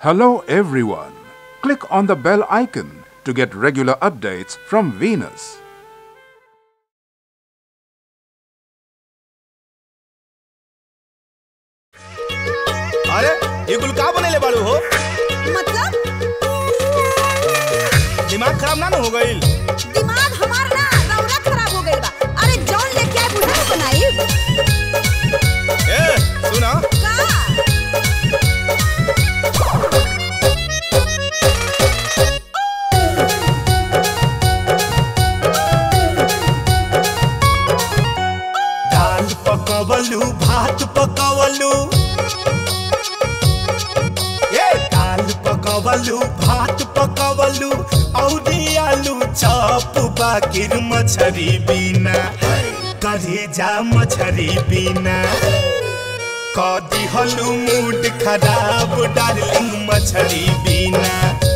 Hello everyone. Click on the bell icon to get regular updates from Venus. अरे ये गुल का बनेले बालू हो मतलब दिमाग खराब ना हो गईल पकावलु भात पकावलु ए दाल पकावलु भात पकावलु औरी आलु चप बाकिर मछरी बिना जा मछरी बिना कदी हलु मूड खराब डार्लिंग मछरी बिना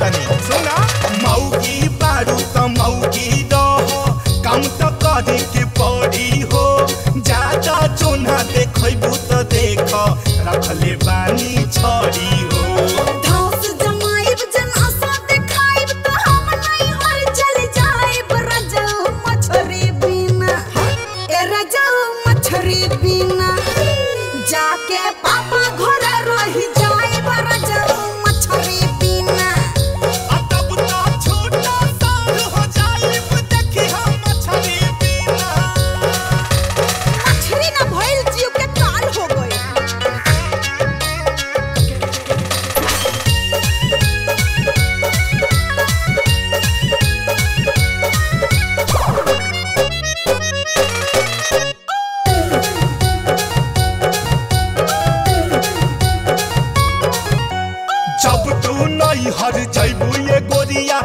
तनी सुना मौगी बारू तो मौगी रह कम तो करे के पड़ी हो ज्यादा चोना देखबू तो देख रखले बानी छड़ी हो तो जाके हर जैबू ये गोरिया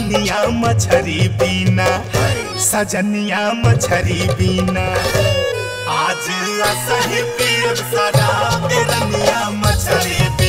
सजनिया मछरी बीना सजनिया मछरी बीना आज असही पीर सदा मछरी